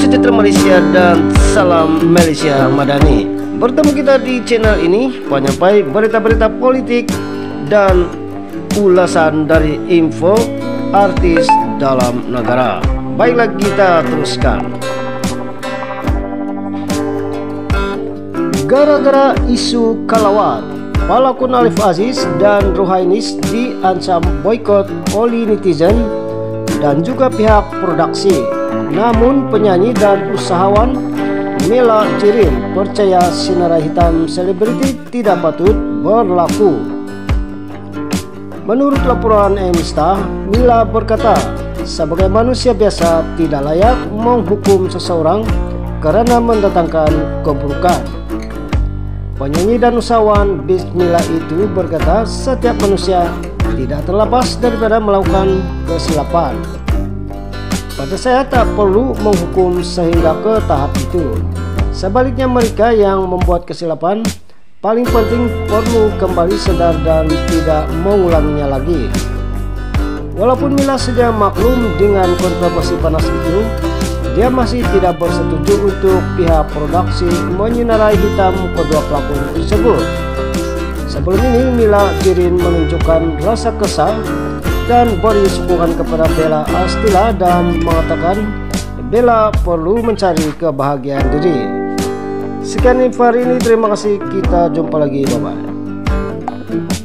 sejahtera Malaysia dan salam Malaysia Madani. Bertemu kita di channel ini Penyampai berita-berita politik dan ulasan dari info artis dalam negara. Baiklah kita teruskan. Gara-gara isu kalawat Palakun Alif Aziz dan Ruhainis diancam boykot oleh netizen dan juga pihak produksi. Namun penyanyi dan usahawan Mela Jirin percaya sinara hitam selebriti tidak patut berlaku. Menurut laporan Emista, Mila berkata, sebagai manusia biasa tidak layak menghukum seseorang karena mendatangkan keburukan. Penyanyi dan usahawan Bismillah itu berkata setiap manusia tidak terlepas daripada melakukan kesilapan. Pada saya tak perlu menghukum sehingga ke tahap itu. Sebaliknya mereka yang membuat kesilapan paling penting perlu kembali sadar dan tidak mengulanginya lagi. Walaupun Mila sudah maklum dengan kontroversi panas itu, dia masih tidak bersetuju untuk pihak produksi menyinarai hitam kedua pelaku tersebut. Sebelum ini Mila Jirin menunjukkan rasa kesal dan beri sokongan kepada Bella Astila dan mengatakan Bella perlu mencari kebahagiaan diri. Sekian info hari ini, terima kasih. Kita jumpa lagi, bye bye.